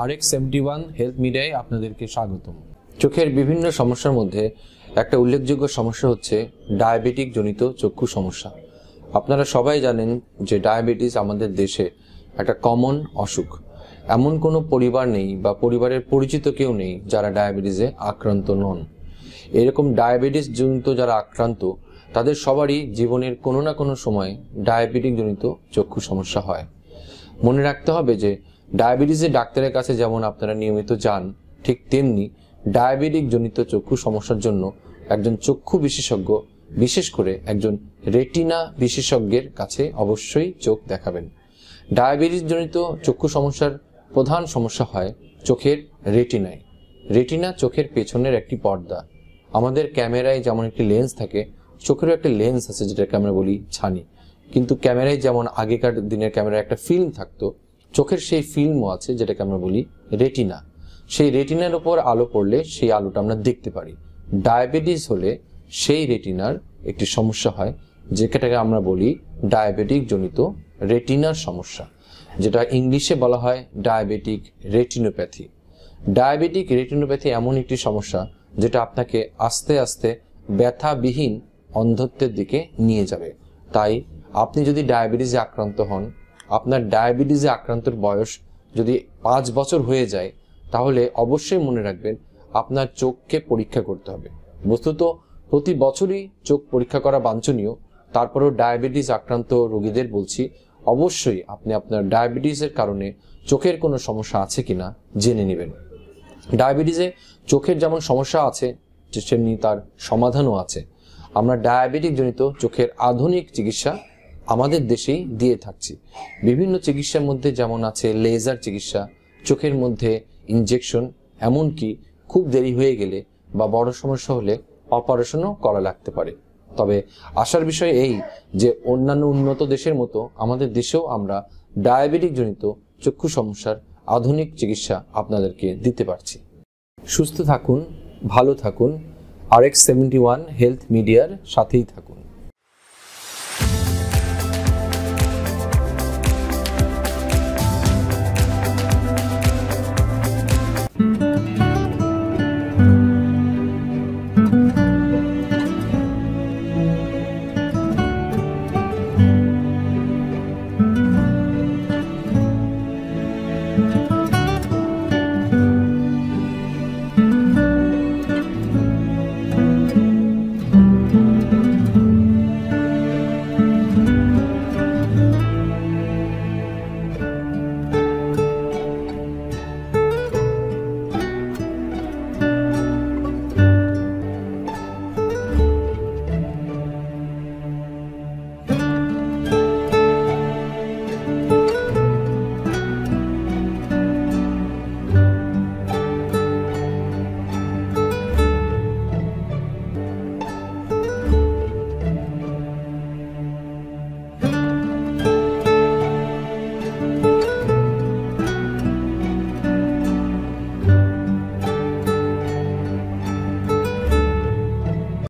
R X seventy one health মিডিয়ায় আপনাদেরকে স্বাগতম। চোখের বিভিন্ন সমস্যার মধ্যে একটা উল্লেখযোগ্য সমস্যা হচ্ছে ডায়াবেটিক জনিত চক্ষু সমস্যা। আপনারা সবাই জানেন যে ডায়াবেটিস আমাদের দেশে একটা কমন অসুখ। এমন কোনো পরিবার নেই বা পরিবারের পরিচিত কেউ নেই যারা ডায়াবেটিসে আক্রান্ত নন। এরকম ডায়াবেটিস জনিত যারা আক্রান্ত, তাদের সবারই জীবনের কোনো না কোনো সময় ডায়াবেটিক জনিত চক্ষু সমস্যা হয়। মনে রাখতে হবে যে ডায়াবেটিসের ডাক্তারের কাছে যেমন আপনারা নিয়মিত যান, ঠিক তেমনি ডায়াবেটিক জনিত চক্ষু সমস্যার জন্য একজন চক্ষু বিশেষজ্ঞ, বিশেষ করে একজন রেটিনা বিশেষজ্ঞের কাছে অবশ্যই চোখ দেখাবেন। ডায়াবেটিস জনিত চক্ষু সমস্যার প্রধান সমস্যা হয় চোখের রেটিনায়। রেটিনা চোখের পেছনের একটি পর্দা। আমাদের ক্যামেরায় যেমন একটি লেন্স থাকে, চোখেরও একটা লেন্স আছে যেটাকে আমরা বলি ছানি। কিন্তু ক্যামেরায় যেমন আগেকার দিনের ক্যামেরায় একটা ফিল্ম থাকতো চোখের সেই ফিল্মও আছে, যেটাকে আমরা বলি রেটিনা। সেই রেটিনার ওপর আলো পড়লে সেই আলোটা আমরা দেখতে পারি। ডায়াবেটিস হলে সেই রেটিনার একটি সমস্যা হয়, যেটাকে আমরা বলি ডায়াবেটিক জনিত রেটিনার সমস্যা, যেটা ইংলিশে বলা হয় ডায়াবেটিক রেটিনোপ্যাথি। ডায়াবেটিক রেটিনোপ্যাথি এমন একটি সমস্যা, যেটা আপনাকে আস্তে আস্তে ব্যথাবিহীন অন্ধত্বের দিকে নিয়ে যাবে। তাই আপনি যদি ডায়াবেটিসে আক্রান্ত হন আপনার ডায়াবেটিসে আক্রান্তর বয়স যদি পাঁচ বছর হয়ে যায়, তাহলে অবশ্যই মনে রাখবেন আপনার চোখকে পরীক্ষা করতে হবে। বস্তুত প্রতি বছরই চোখ পরীক্ষা করা বাঞ্ছনীয়। তারপরেও ডায়াবেটিস আক্রান্ত রোগীদের বলছি, অবশ্যই আপনি আপনার ডায়াবেটিসের কারণে চোখের কোনো সমস্যা আছে কিনা জেনে নেবেন। ডায়াবেটিসে চোখের যেমন সমস্যা আছে, তেমনি তার সমাধানও আছে। আমরা ডায়াবেটিক জনিত চোখের আধুনিক চিকিৎসা আমাদের দেশেই দিয়ে থাকছি। বিভিন্ন চিকিৎসার মধ্যে যেমন আছে লেজার চিকিৎসা, চোখের মধ্যে ইনজেকশন এমনকি খুব দেরি হয়ে গেলে বা বড় সমস্যা হলে অপারেশনও করা লাগতে পারে। তবে আসার বিষয় এই যে অন্যান্য উন্নত দেশের মতো আমাদের দেশেও আমরা ডায়াবেটিক জনিত চক্ষু সমস্যার আধুনিক চিকিৎসা আপনাদেরকে দিতে পারছি। সুস্থ থাকুন, ভালো থাকুন। R X seventy one health মিডিয়ার সাথেই থাকুন।